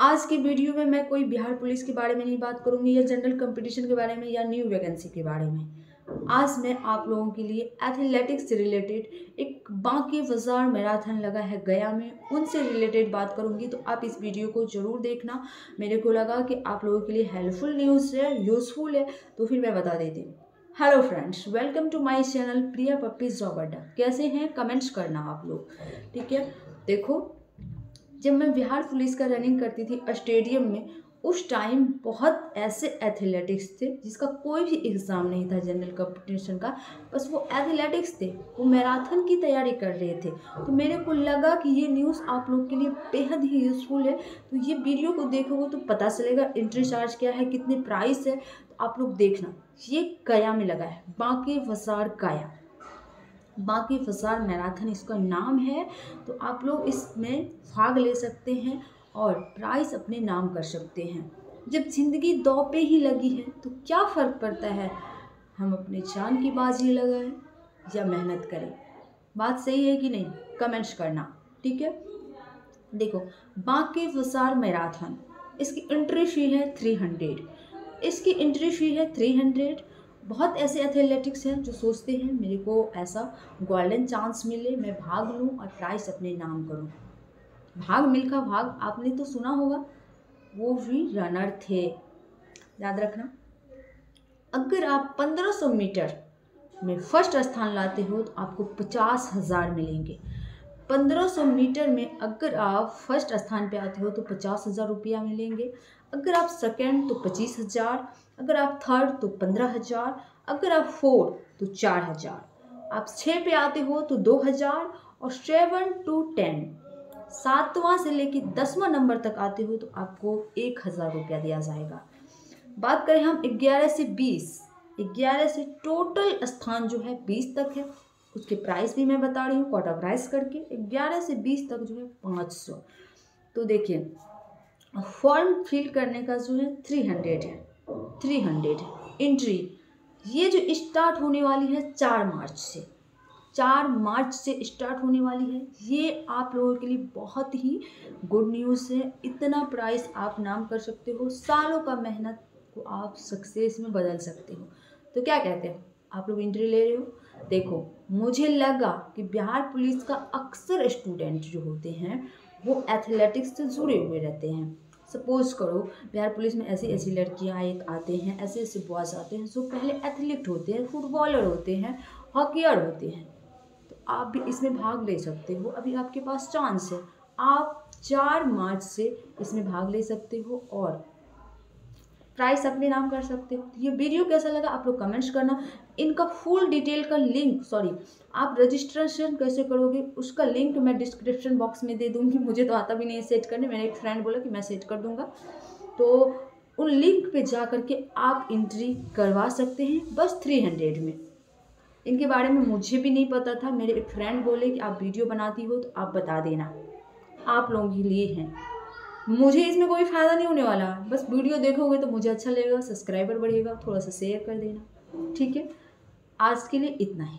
आज की वीडियो में मैं कोई बिहार पुलिस के बारे में नहीं बात करूँगी या जनरल कंपटीशन के बारे में या न्यू वैकेंसी के बारे में। आज मैं आप लोगों के लिए एथलेटिक्स से रिलेटेड एक बाकी बाज़ार मैराथन लगा है गया में। उनसे रिलेटेड बात करूँगी तो आप इस वीडियो को ज़रूर देखना। मेरे को लगा कि आप लोगों के लिए हेल्पफुल न्यूज़ है यूज़फुल है तो फिर मैं बता देती हूँ। Hello friends welcome to my channel Priya Pappi job Adda कैसे हैं? कमेंट्स करना आप लोग। ठीक है? देखो जब मैं बिहार पुलिस का रनिंग करती थी स्टेडियम में, उस टाइम बहुत ऐसे एथलेटिक्स थे जिसका कोई भी एग्ज़ाम नहीं था जनरल कंपटीशन का। बस वो एथलेटिक्स थे, वो मैराथन की तैयारी कर रहे थे। तो मेरे को लगा कि ये न्यूज़ आप लोग के लिए बेहद ही यूज़फुल है। तो ये वीडियो को देखोगे तो पता चलेगा एंट्री चार्ज क्या है, कितने प्राइस है। तो आप लोग देखना, ये गया में लगा है, बाकी वसार गया बाकी फसार मैराथन इसका नाम है तो आप लोग इसमें भाग ले सकते हैं और प्राइस अपने नाम कर सकते हैं। जब ज़िंदगी दौ पे ही लगी है तो क्या फ़र्क पड़ता है? हम अपने जान की बाजी लगाएँ या मेहनत करें? बात सही है कि नहीं? कमेंट्स करना, ठीक है? देखो, बाकी फसार मैराथन, इसकी एंट्री फ़ी है थ्री हंड्रेड इसकी एंट्री फ़ी है थ्री हंड्रेड बहुत ऐसे एथलेटिक्स हैं जो सोचते हैं, मेरे को ऐसा गोल्डन चांस मिले, मैं भाग लूँ और प्राइस अपने नाम करूँ। भाग मिल्खा भाग आपने तो सुना होगा, वो भी रनर थे। याद रखना, अगर आप 1500 मीटर में फ़र्स्ट स्थान लाते हो तो आपको पचास हज़ार मिलेंगे। 1500 मीटर में अगर आप फ़र्स्ट स्थान पे आते हो तो पचास हज़ार रुपया मिलेंगे। अगर आप सेकंड तो पच्चीस हज़ार। अगर आप थर्ड तो पंद्रह हज़ार, अगर आप फोर्थ तो चार हज़ार। आप छः पे आते हो तो दो हज़ार, और सेवन टू टेन। सातवां से लेकर दसवां नंबर तक आते हो तो आपको एक हज़ार रुपया दिया जाएगा। बात करें हम ग्यारह से बीस। ग्यारह से टोटल स्थान जो है बीस तक है। उसके प्राइस भी मैं बता रही हूँ, क्वार्टर प्राइस करके। ग्यारह से बीस तक जो है पाँच सौ। तो देखिए, फॉर्म फिल करने का जो है थ्री हंड्रेड है। थ्री हंड्रेड एंट्री ये जो स्टार्ट होने वाली है चार मार्च से। चार मार्च से स्टार्ट होने वाली है। ये आप लोगों के लिए बहुत ही गुड न्यूज़ है। इतना प्राइस आप नाम कर सकते हो। सालों का मेहनत को आप सक्सेस में बदल सकते हो। तो क्या कहते हैं? आप लोग एंट्री ले रहे हो? देखो, मुझे लगा कि बिहार पुलिस का अक्सर स्टूडेंट जो होते हैं, वो एथलेटिक्स से जुड़े हुए रहते हैं। सपोज़ करो बिहार पुलिस में ऐसी ऐसी लड़कियाँ एक आते हैं ऐसे ऐसे बॉयज़ आते हैं जो पहले एथलीट होते हैं फुटबॉलर होते हैं हॉकीयर होते हैं। तो आप भी इसमें भाग ले सकते हो अभी आपके पास चांस है। आप चार मार्च से इसमें भाग ले सकते हो और प्राइस अपने नाम कर सकते हो। ये वीडियो कैसा लगा आप लोग कमेंट्स करना। इनका फुल डिटेल का लिंक, सॉरी, आप रजिस्ट्रेशन कैसे करोगे उसका लिंक मैं डिस्क्रिप्शन बॉक्स में दे दूँगी। मुझे तो आता भी नहीं सेट करने। मैंने एक फ्रेंड बोला कि मैं सेट कर दूँगा। तो उन लिंक पे जा करके आप एंट्री करवा सकते हैं बस थ्री हंड्रेड में। इनके बारे में मुझे भी नहीं पता था। मेरे एक फ्रेंड बोले कि आप वीडियो बनाती हो तो आप बता देना। आप लोगों के लिए हैं। मुझे इसमें कोई फ़ायदा नहीं होने वाला। बस वीडियो देखोगे तो मुझे अच्छा लगेगा सब्सक्राइबर बढ़ेगा, थोड़ा सा शेयर कर देना। ठीक है? आज के लिए इतना ही।